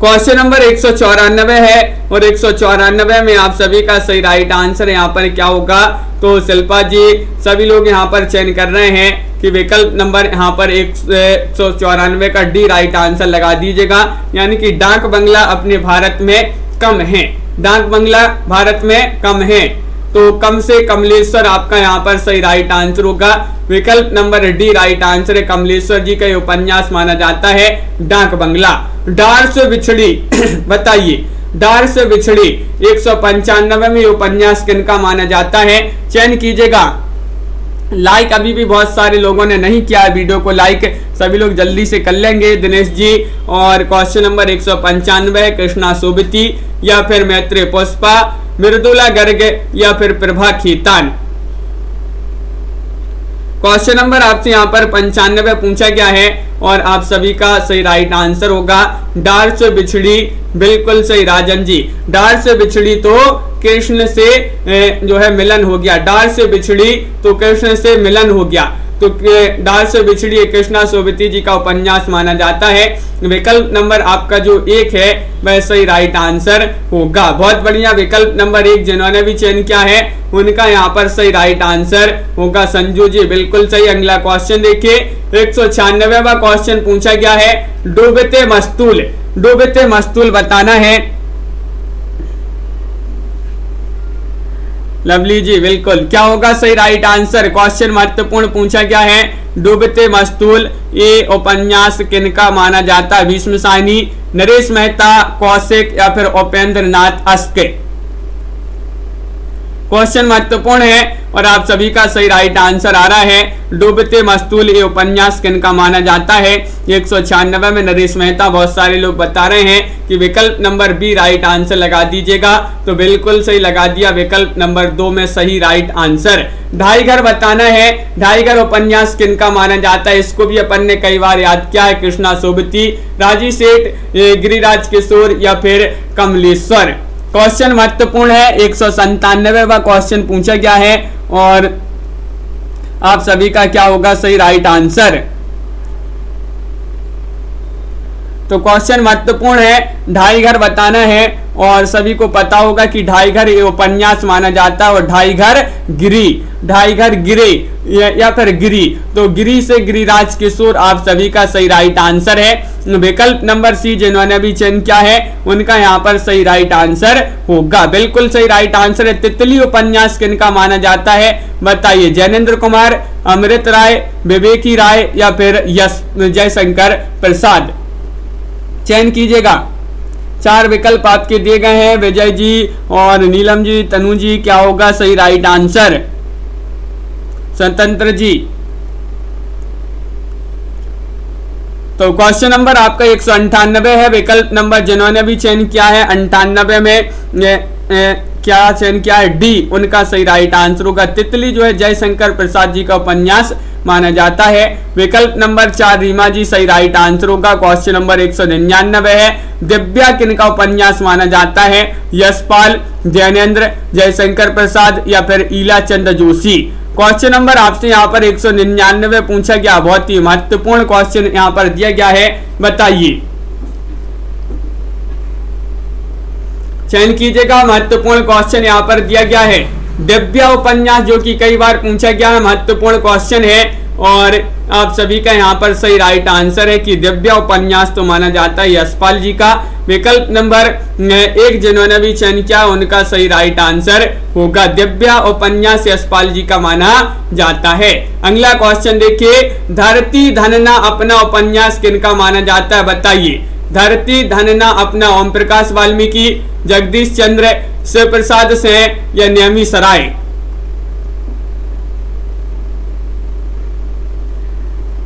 क्वेश्चन नंबर एक सौ चौरानबे है और एक सौ चौरानवे में आप सभी का सही राइट आंसर यहाँ पर क्या होगा? तो शिल्पा जी, सभी लोग यहाँ पर चयन कर रहे हैं कि विकल्प नंबर यहाँ पर एक सौ चौरानवे का डी राइट आंसर लगा दीजिएगा। यानी कि डाक बंगला अपने भारत में कम है। डाक बंगला भारत में कम है। तो कम से कमलेश्वर आपका यहाँ पर सही राइट आंसर होगा। विकल्प नंबर डी राइट आंसर है। कमलेश्वर जी का उपन्यास माना जाता है डाक बंगला। डार से बिछड़ी, बताइए। डार से बिछड़ी, एक सौ पंचानवे में उपन्यास किनका माना जाता है? चयन कीजिएगा। लाइक अभी भी बहुत सारे लोगों ने नहीं किया है वीडियो को लाइक सभी लोग जल्दी से कर लेंगे, दिनेश जी। और क्वेश्चन नंबर एक सौ पंचानवे कृष्णा सोबती, या फिर मैत्री पुष्पा, मृदुला गर्ग, या फिर प्रभा खीतान। क्वेश्चन नंबर आपसे यहाँ पर पंचानवे पूछा गया है। और आप सभी का सही राइट आंसर होगा। डार से बिछड़ी, बिल्कुल सही राजन जी। डार से बिछड़ी तो कृष्ण से जो है मिलन हो गया। डार से बिछड़ी तो कृष्ण से मिलन हो गया। तो डाल से बिछड़ी कृष्णा सोबती जी का उपन्यास माना जाता है। विकल्प नंबर आपका जो एक है वह सही राइट आंसर होगा। बहुत बढ़िया विकल्प नंबर एक जिन्होंने भी चयन किया है, उनका यहाँ पर सही राइट आंसर होगा। संजू जी, बिल्कुल सही। अगला क्वेश्चन देखिए। एक सौ छियानवे क्वेश्चन पूछा गया है। डूबते मस्तूल डूबते मस्तूल बताना है। लवली जी बिल्कुल क्या होगा सही राइट आंसर क्वेश्चन महत्वपूर्ण पूछा गया है डूबते मस्तूल ये उपन्यास किनका माना जाता है भीष्म सानी नरेश मेहता कौशिक या फिर उपेंद्र नाथ अस्के क्वेश्चन महत्वपूर्ण है और आप सभी का सही राइट आंसर आ रहा है। डूबते मस्तूल ये उपन्यास किन का माना जाता है? एक सौ छियानवे में नरेश मेहता बहुत सारे लोग बता रहे हैं कि विकल्प नंबर बी राइट आंसर लगा दीजिएगा। तो बिल्कुल सही लगा दिया विकल्प नंबर दो में सही राइट आंसर ढाई घर बताना है। ढाई घर उपन्यास किन का माना जाता है? इसको भी अपन ने कई बार याद किया है। कृष्णा सोबती, राज़ी सेठ गिरिराज किशोर या फिर कमलेश्वर। क्वेश्चन महत्वपूर्ण है। एक सौ क्वेश्चन पूछा गया है। और आप सभी का क्या होगा? सही राइट आंसर तो क्वेश्चन महत्वपूर्ण है ढाई घर बताना है और सभी को पता होगा कि ढाई घर उपन्यास माना जाता है और ढाई घर गिरी ढाई घर गिरे या, या फिर गिरी. तो गिरी से गिरिराज किशोर आप सभी का सही राइट आंसर है. विकल्प नंबर सी जिन्होंने भी चयन किया है, उनका यहाँ पर सही राइट आंसर होगा। बिल्कुल सही राइट आंसर है। तितली उपन्यास किनका माना जाता है? बताइए जैनेन्द्र कुमार, अमृत राय, विवेकी राय या फिर यश, जयशंकर प्रसाद? चयन कीजिएगा। चार विकल्प आपके दिए गए हैं, विजय जी और नीलम जी, तनु जी, क्या होगा? सही राइट आंसर स्वतंत्र जी। तो क्वेश्चन नंबर आपका एक सौ अंठानबे है विकल्प नंबर जिन्होंने भी चयन किया है अंठानबे में ए, ए, क्या चयन किया है? डी उनका सही राइट आंसर होगा। तितली जो है जयशंकर प्रसाद जी का उपन्यास माना जाता है। विकल्प नंबर चार रीमा जी सही राइट आंसर होगा। क्वेश्चन नंबर एक सौ निन्यानबे है। दिव्या किन का उपन्यास माना जाता है? यशपाल जैनेन्द्र जयशंकर प्रसाद या फिर ईला चंद्र जोशी? क्वेश्चन नंबर आपसे यहाँ पर एक सौ निन्यानवे पूछा गया। बहुत ही महत्वपूर्ण क्वेश्चन यहाँ पर दिया गया है। बताइए। चयन कीजिएगा। महत्वपूर्ण क्वेश्चन यहाँ पर दिया गया है। दिव्या उपन्यास जो कि कई बार पूछा गया है, महत्वपूर्ण क्वेश्चन है। और आप सभी का यहाँ पर सही राइट आंसर है कि दिव्या उपन्यास तो माना जाता है यशपाल जी का। विकल्प नंबर एक जिन्होंने भी चयन किया, उनका सही राइट आंसर होगा। दिव्या उपन्यास यशपाल जी का माना जाता है। अगला क्वेश्चन देखिए, धरती धनना अपना उपन्यास किनका माना जाता है बताइए। धरती धनना अपना ओम प्रकाश वाल्मीकि, जगदीश चंद्र शिव प्रसाद से या नियमी सराय?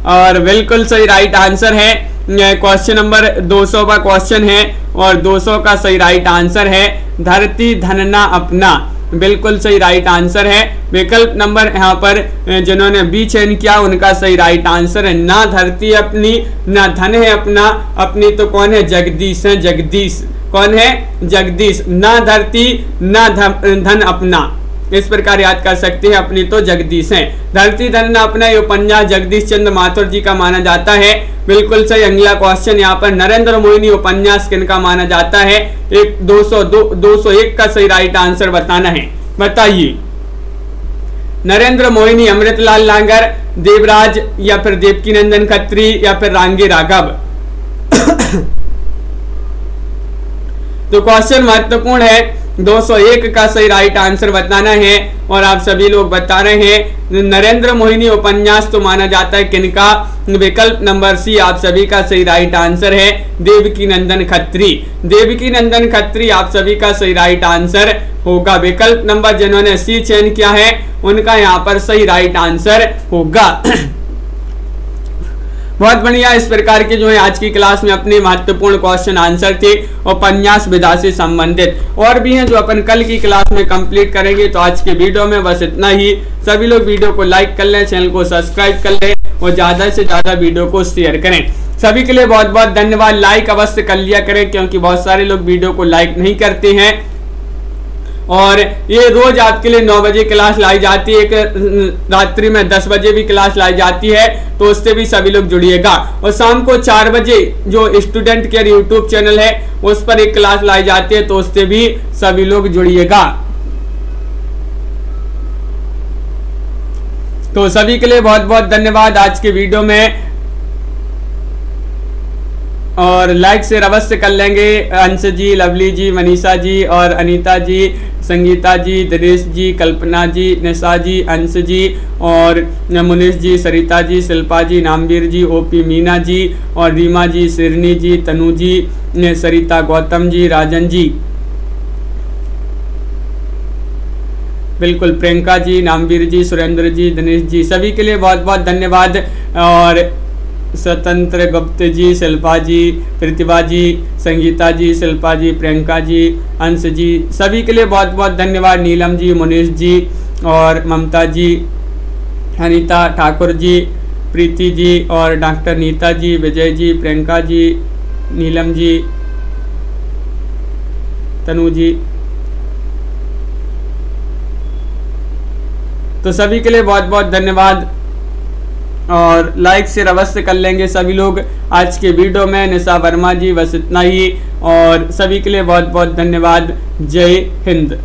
और बिल्कुल सही राइट आंसर है। क्वेश्चन नंबर 200 का क्वेश्चन है और 200 का सही राइट आंसर है। धरती धनना अपना। बिल्कुल सही राइट आंसर है। विकल्प नंबर यहाँ पर जिन्होंने बी चयन किया, उनका सही राइट आंसर है। ना धरती अपनी, ना धन है अपना। अपनी तो कौन है? जगदीश है। जगदीश। कौन है? जगदीश। ना धरती, ना धन अपना। इस प्रकार याद कर सकते हैं अपनी? तो जगदीश है। धरती धन अपना ये उपन्यास जगदीश चंद्र माथुर जी का माना जाता है। बिल्कुल सही अगला क्वेश्चन यहाँ पर नरेंद्र मोहिनी उपन्यास किन का माना जाता है? एक दो सौ दो सौ एक का सही राइट आंसर बताना है। बताइए। नरेंद्र मोहिनी, अमृतलाल लांगर, देवराज या फिर देवकी नंदन खत्री या फिर रांगे राघव? तो क्वेश्चन महत्वपूर्ण है। 201 का सही राइट आंसर बताना है और आप सभी लोग बता रहे हैं। नरेंद्र मोहिनी उपन्यास तो माना जाता है किनका? विकल्प नंबर सी आप सभी का सही राइट आंसर है, देवकी नंदन खत्री। देवकी नंदन खत्री आप सभी का सही राइट आंसर होगा। विकल्प नंबर जिन्होंने सी चयन किया है, उनका यहाँ पर सही राइट आंसर होगा। बहुत बढ़िया, इस प्रकार के जो है आज की क्लास में अपने महत्वपूर्ण क्वेश्चन आंसर थे, उपन्यास विधा से संबंधित। और भी हैं जो अपन कल की क्लास में कंप्लीट करेंगे तो आज के वीडियो में बस इतना ही। सभी लोग वीडियो को लाइक कर लें चैनल को सब्सक्राइब कर लें, और ज़्यादा से ज़्यादा वीडियो को शेयर करें। सभी के लिए बहुत बहुत धन्यवाद। लाइक अवश्य कर लिया करें, क्योंकि बहुत सारे लोग वीडियो को लाइक नहीं करते हैं। और ये रोज आपके लिए नौ बजे क्लास लाई जाती है, एक रात्रि में दस बजे भी क्लास लाई जाती है तो उससे भी सभी लोग जुड़िएगा। और शाम को चार बजे जो स्टूडेंट केयर यूट्यूब चैनल है, उस पर एक क्लास लाई जाती है तो उससे भी सभी लोग जुड़िएगा। तो सभी के लिए बहुत बहुत धन्यवाद आज के वीडियो में। और लाइक से अवश्य कर लेंगे, अंश जी, लवली जी, मनीषा जी और अनीता जी। संगीता जी दिनेश जी कल्पना जी निशा जी अंश जी और मुनीष जी सरिता जी शिल्पा जी नामवीर जी ओपी मीना जी और रीमा जी सिरनी जी तनु जी सरिता गौतम जी राजन जी बिल्कुल प्रियंका जी नामवीर जी सुरेंद्र जी दिनेश जी सभी के लिए बहुत बहुत धन्यवाद और स्वतंत्र गुप्त जी शिल्पा जी प्रतिभा जी संगीता जी, शिल्पा जी, प्रियंका जी अंश जी, सभी के लिए बहुत बहुत धन्यवाद। नीलम जी, मुनीष जी और ममता जी अनिता ठाकुर जी, प्रीति जी और डॉक्टर नीता जी, विजय जी, प्रियंका जी, नीलम जी, तनु जी। तो सभी के लिए बहुत बहुत धन्यवाद। और लाइक शेयर अवश्य कर लेंगे सभी लोग। आज के वीडियो में निशा वर्मा जी बस इतना ही। और सभी के लिए बहुत बहुत धन्यवाद। जय हिंद।